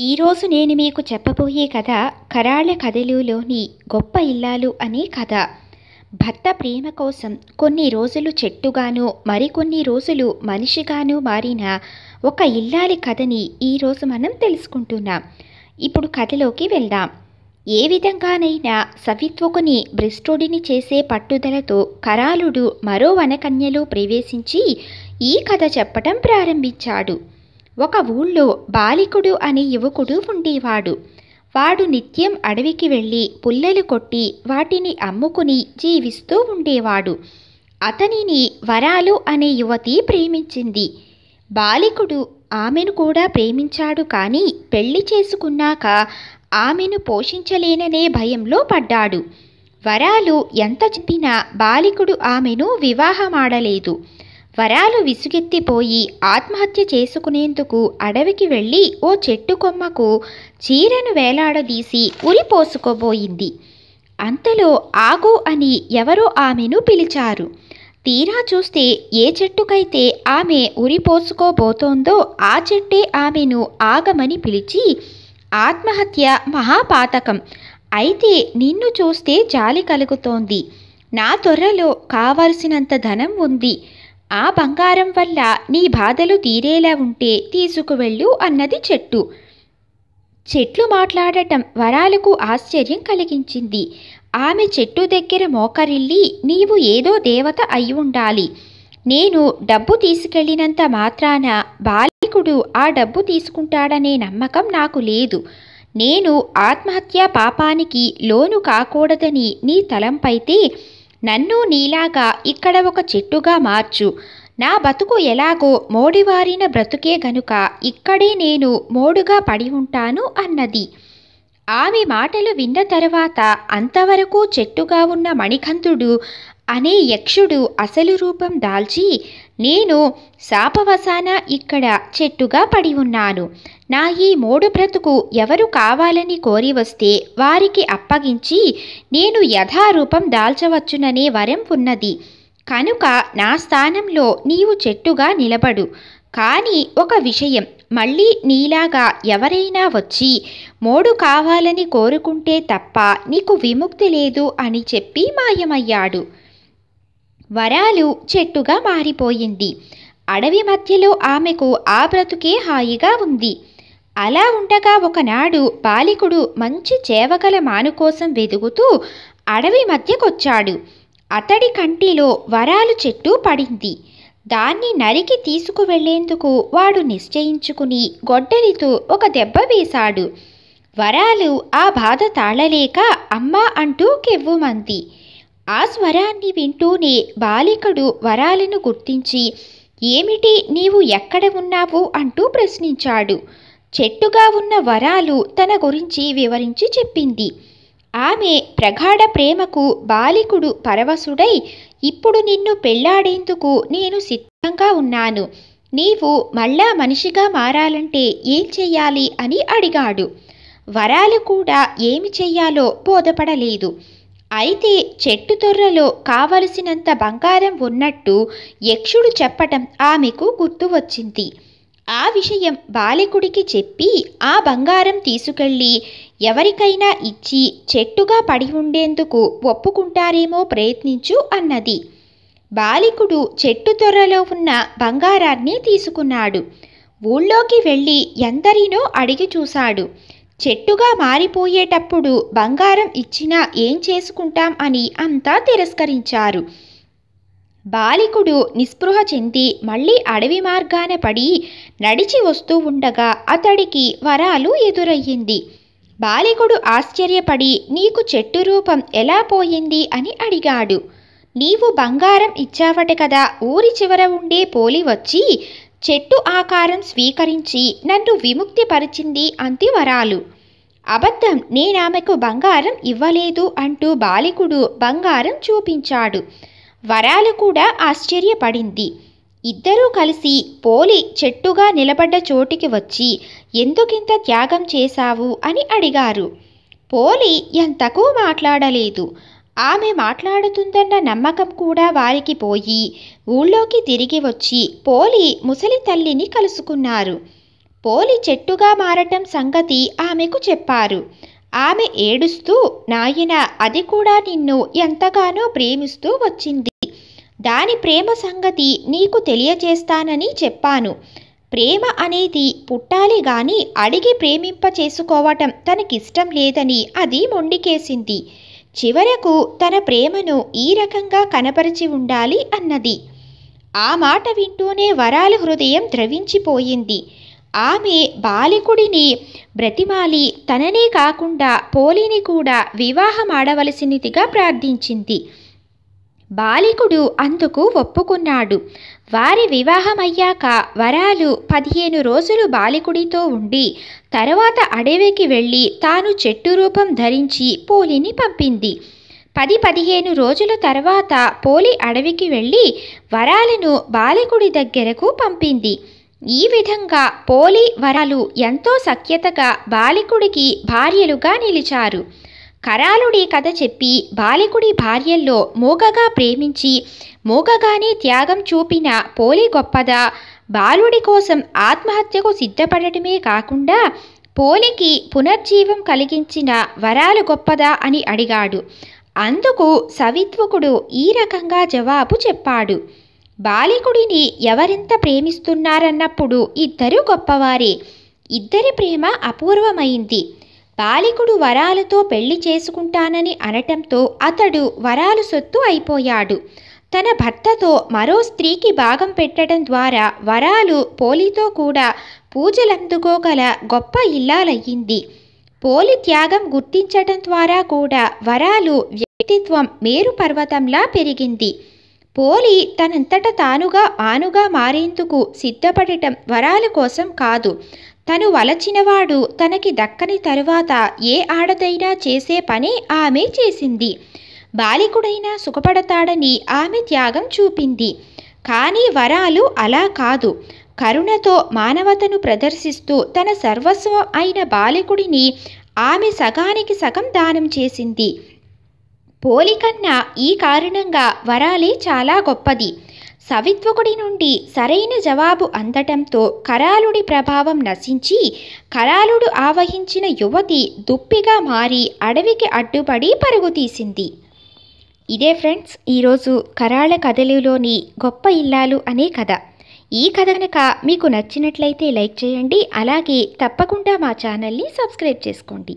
ఈరోజు నేను మీకు చెప్పబోయే కథ కరాళ కథలులోని గొప్ప ఇల్లాలు అనే కథ. భర్త ప్రేమ కోసం కొన్ని రోజులు చెట్టుగాను మరికొన్ని రోజులు మనిషిగాను మారిన ఒక ఇల్లాలి కథని ఈరోజు మనం తెలుసుకుంటున్నాం. ఇప్పుడు కథలోకి వెళ్దాం. ఏ విధంగానైనా సవిత్వకుని భ్రిష్టుడిని చేసే పట్టుదలతో కరాళుడు మరో వనకన్యలో ప్రవేశించి ఈ కథ చెప్పటం ప్రారంభించాడు. ఒక ఊళ్ళో బాలికుడు అనే యువకుడు ఉండేవాడు. వాడు నిత్యం అడవికి వెళ్ళి పుల్లలు కొట్టి వాటిని అమ్ముకుని జీవిస్తూ ఉండేవాడు. అతనిని వరాలు అనే యువతి ప్రేమించింది. బాలికుడు ఆమెను కూడా ప్రేమించాడు కానీ పెళ్ళి చేసుకున్నాక ఆమెను పోషించలేననే భయంలో పడ్డాడు. వరాలు ఎంత చెప్పినా బాలికుడు ఆమెను వివాహమాడలేదు. వరాలు విసుగెత్తిపోయి ఆత్మహత్య చేసుకునేందుకు అడవికి వెళ్ళి ఓ చెట్టు కొమ్మకు చీరను వేలాడదీసి ఉరిపోసుకోబోయింది అంతలో ఆగు అని ఎవరో ఆమెను పిలిచారు. తీరా చూస్తే ఏ చెట్టుకైతే ఆమె ఉరిపోసుకోబోతోందో ఆ చెట్టే ఆమెను ఆగమని పిలిచి ఆత్మహత్య మహాపాతకం. అయితే నిన్ను చూస్తే జాలి కలుగుతోంది. నా త్వరలో కావలసినంత ధనం ఉంది. ఆ బంగారం వల్ల నీ బాధలు తీరేలా ఉంటే తీసుకువెళ్ళు అన్నది చెట్టు. చెట్లు మాట్లాడటం వరాలకు ఆశ్చర్యం కలిగించింది. ఆమె చెట్టు దగ్గర మోకరిల్లి నీవు ఏదో దేవత అయి ఉండాలి. నేను డబ్బు తీసుకెళ్ళినంత మాత్రాన బాలికుడు ఆ డబ్బు తీసుకుంటాడనే నమ్మకం నాకు లేదు. నేను ఆత్మహత్య పాపానికి లోను కాకూడదని నీ తలంపైతే నన్ను నీలాగా ఇక్కడ ఒక చెట్టుగా మార్చు. నా బతుకు ఎలాగో మోడివారిన బ్రతుకే గనుక ఇక్కడే నేను మోడుగా పడి ఉంటాను అన్నది. ఆమె మాటలు విన్న తర్వాత అంతవరకు చెట్టుగా ఉన్న మణికంతుడు అనే యక్షుడు అసలు రూపం దాల్చి నేను శాపవసాన ఇక్కడ చెట్టుగా పడి ఉన్నాను. నా ఈ మూడు బ్రతుకు ఎవరు కావాలని కోరి వస్తే వారికి అప్పగించి నేను యథారూపం దాల్చవచ్చుననే వరం ఉన్నది. కనుక నా స్థానంలో నీవు చెట్టుగా నిలబడు. కానీ ఒక విషయం మళ్ళీ నీలాగా ఎవరైనా వచ్చి మోడు కావాలని కోరుకుంటే తప్ప నీకు విముక్తి లేదు అని చెప్పి మాయమయ్యాడు. వరాలు చెట్టుగా మారిపోయింది. అడవి మధ్యలో ఆమెకు ఆ బ్రతుకే హాయిగా ఉంది. అలా ఉండగా ఒకనాడు బాలికుడు మంచి చేవగల మాను కోసం వెదుగుతూ అడవి మధ్యకొచ్చాడు. అతడి కంటిలో వరాలు చెట్టు పడింది. దాన్ని నరికి తీసుకువెళ్ళేందుకు వాడు నిశ్చయించుకుని గొడ్డలితో ఒక దెబ్బ వేశాడు. వరాలు ఆ బాధ తాళలేక అమ్మా అంటూ కెవ్వుమంది. ఆ స్వరాన్ని వింటూనే బాలికడు వరాలను గుర్తించి ఏమిటి నీవు ఎక్కడ ఉన్నావు? అంటూ ప్రశ్నించాడు. చెట్టుగా ఉన్న వరాలు తన గురించి వివరించి చెప్పింది. ఆమె ప్రగాఢ ప్రేమకు బాలికుడు పరవశుడై ఇప్పుడు నిన్ను పెళ్ళాడేందుకు నేను సిద్ధంగా ఉన్నాను. నీవు మళ్ళా మనిషిగా మారాలంటే ఏం చెయ్యాలి? అని అడిగాడు. వరాలు కూడా ఏమి చెయ్యాలో బోధపడలేదు. అయితే చెట్టు తొర్రలో కావలసినంత బంగారం ఉన్నట్టు యక్షుడు చెప్పటం ఆమెకు గుర్తు వచ్చింది ఆ విషయం బాలికుడికి చెప్పి ఆ బంగారం తీసుకెళ్ళి ఎవరికైనా ఇచ్చి చెట్టుగా పడి ఉండేందుకు ఒప్పుకుంటారేమో ప్రయత్నించు అన్నది. బాలికుడు చెట్టు తొర్రలో ఉన్న బంగారాన్ని తీసుకున్నాడు. ఊళ్ళోకి వెళ్ళి ఎందరినో అడిగి చూశాడు. చెట్టుగా మారిపోయేటప్పుడు బంగారం ఇచ్చినా ఏం చేసుకుంటాం అని అంతా తిరస్కరించారు. బాలికుడు నిస్పృహ చెంది మళ్ళీ అడవి మార్గాన పడి నడిచి వస్తూ ఉండగా అతడికి వరాలు ఎదురయ్యింది. బాలికుడు ఆశ్చర్యపడి నీకు చెట్టు రూపం ఎలా పోయింది? అని అడిగాడు. నీవు బంగారం ఇచ్చావట కదా ఊరి చివర ఉండే పోలి వచ్చి చెట్టు ఆకారం స్వీకరించి నన్ను విముక్తి పరిచింది అంతి వరాలు. అబద్ధం నేనామెకు బంగారం ఇవ్వలేదు అంటూ బాలికుడు బంగారం చూపించాడు. వరాలు కూడా ఆశ్చర్యపడింది. ఇద్దరూ కలిసి పోలి చెట్టుగా నిలబడ్డ చోటికి వచ్చి ఎందుకింత త్యాగం చేశావు? అని అడిగారు. పోలి ఎంతకు మాట్లాడలేదు. ఆమె మాట్లాడుతుందన్న నమ్మకం కూడా వారికి పోయి ఊళ్ళోకి తిరిగి వచ్చి పోలి ముసలి తల్లిని కలుసుకున్నారు. పోలి చెట్టుగా మారటం సంగతి ఆమెకు చెప్పారు. ఆమె ఏడుస్తూ నాయన అది కూడా నిన్ను ఎంతగానో ప్రేమిస్తూ వచ్చింది. దాని ప్రేమ సంగతి నీకు తెలియచేస్తానని చెప్పాను. ప్రేమ అనేది పుట్టాలి గాని అడిగి ప్రేమింప చేసుకోవటం తనకిష్టం లేదని అది మొండికేసింది. చివరకు తన ప్రేమను ఈ రకంగా కనపరిచి ఉండాలి అన్నది. ఆ మాట వింటూనే వరాల హృదయం ద్రవించిపోయింది. ఆమె బాలికుడిని బ్రతిమాలి తననే కాకుండా పోలిని కూడా వివాహమాడవలసినదిగా ప్రార్థించింది. బాలికుడు అందుకు ఒప్పుకున్నాడు. వారి వివాహమయ్యాక వరాలు పదిహేను రోజులు బాలికుడితో ఉండి తర్వాత అడవికి వెళ్ళి తాను చెట్టు రూపం ధరించి పోలిని పంపింది. పది పదిహేను రోజుల తర్వాత పోలి అడవికి వెళ్ళి వరాలను బాలికుడి దగ్గరకు పంపింది. ఈ విధంగా పోలి వరాలు ఎంతో సఖ్యతగా బాలికుడికి భార్యలుగా నిలిచారు. కరాలుడి కథ చెప్పి బాలికుడి భార్యల్లో మూగగా ప్రేమించి మూగగానే త్యాగం చూపిన పోలి గొప్పదా బాలుడి కోసం ఆత్మహత్యకు సిద్ధపడటమే కాకుండా పోలికి పునర్జీవం కలిగించిన వరాలు గొప్పదా అని అడిగాడు. అందుకు సవిత్వకుడు ఈ రకంగా జవాబు చెప్పాడు. బాలికుడిని ఎవరెంత ప్రేమిస్తున్నారన్నప్పుడు ఇద్దరు గొప్పవారే. ఇద్దరి ప్రేమ అపూర్వమైంది. బాలికుడు వరాలతో పెళ్ళి చేసుకుంటానని అనటంతో అతడు వరాలు సొత్తు అయిపోయాడు. తన భర్తతో మరో స్త్రీకి భాగం పెట్టడం ద్వారా వరాలు పోలితో కూడా పూజలందుకోగల గొప్ప ఇల్లాలయ్యింది. పోలి త్యాగం గుర్తించటం ద్వారా కూడా వరాలు వ్యక్తిత్వం మేరు పర్వతంలా పెరిగింది. పోలి తనంతట తానుగా ఆనుగా మారేందుకు సిద్ధపడటం వరాల కోసం కాదు. తను వలచినవాడు తనకి దక్కని తరువాత ఏ ఆడదైనా చేసే పని ఆమె చేసింది. బాలికుడైనా సుఖపడతాడని ఆమె త్యాగం చూపింది. కానీ వరాలు అలా కాదు. కరుణతో మానవతను ప్రదర్శిస్తూ తన సర్వస్వం అయిన బాలికుడిని ఆమె సగానికి సగం దానం చేసింది. పోలికన్నా ఈ కారణంగా వరాలే చాలా గొప్పది. సవిత్వకుడి నుండి సరైన జవాబు అందటంతో కరాలుడి ప్రభావం నశించి కరాలుడు ఆవహించిన యువతి దుప్పిగా మారి అడవికి అడ్డుపడి పరుగుతీసింది ఇదే ఫ్రెండ్స్ ఈరోజు కరాళ కథలులోని గొప్ప ఇల్లాలు అనే కథ. ఈ కథ కనుక మీకు నచ్చినట్లయితే లైక్ చేయండి అలాగే తప్పకుండా మా ఛానల్ని సబ్స్క్రైబ్ చేసుకోండి.